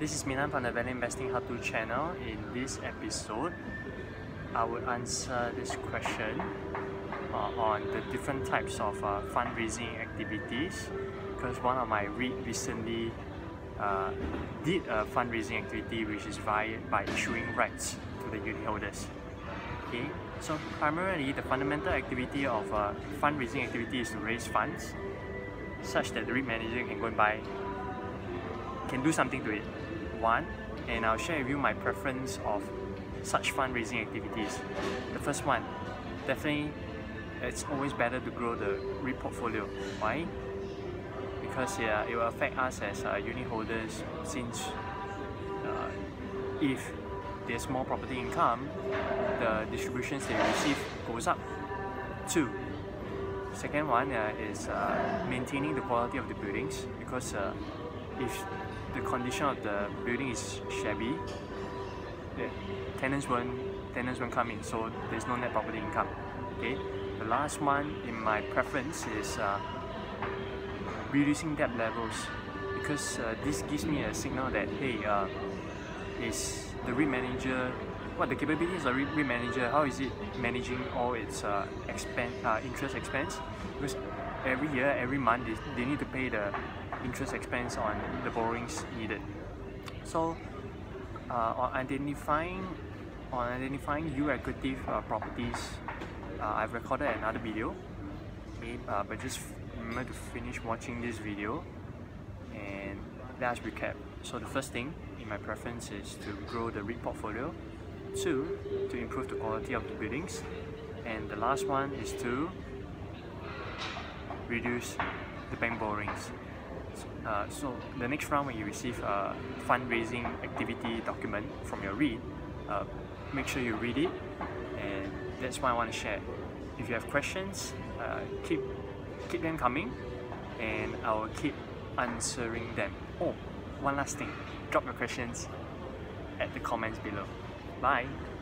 This is Min An from the Value Investing How To channel. In this episode, I will answer this question uh, on the different types of uh, fundraising activities because one of my REIT recently uh, did a fundraising activity which is via by issuing rights to the unit holders. Okay, so primarily the fundamental activity of a fundraising activity is to raise funds such that the REIT manager can go and buy, can do something to it. One, and I'll share with you my preference of such fundraising activities. The first one, definitely it's always better to grow the REIT portfolio. Why? Because yeah, it will affect us as uh, unit holders since uh, if there's more property income, the distributions they receive goes up. Two, second one uh, is uh, maintaining the quality of the buildings because uh, if the condition of the building is shabby, tenants won't tenants won't come in, so there's no net property income. Okay, the last one in my preference is uh, reducing debt levels because uh, this gives me a signal that hey, uh, is the REIT manager what the capabilities of REIT manager how is it managing all its uh, expense uh, interest expense? Because every year every month they, they need to pay the interest expense on the borrowings needed. So uh, on identifying on identifying U uh, properties uh, I've recorded another video. Uh, but just remember to finish watching this video and let us recap. So the first thing in my preference is to grow the REIT portfolio two to improve the quality of the buildings and the last one is to reduce the bank borrowings uh, so the next round when you receive a fundraising activity document from your REIT, uh, make sure you read it and that's what I want to share. If you have questions, uh, keep, keep them coming and I will keep answering them. Oh, one last thing, drop your questions at the comments below. Bye!